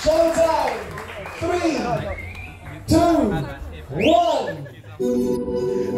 Showtime. Three, two, one.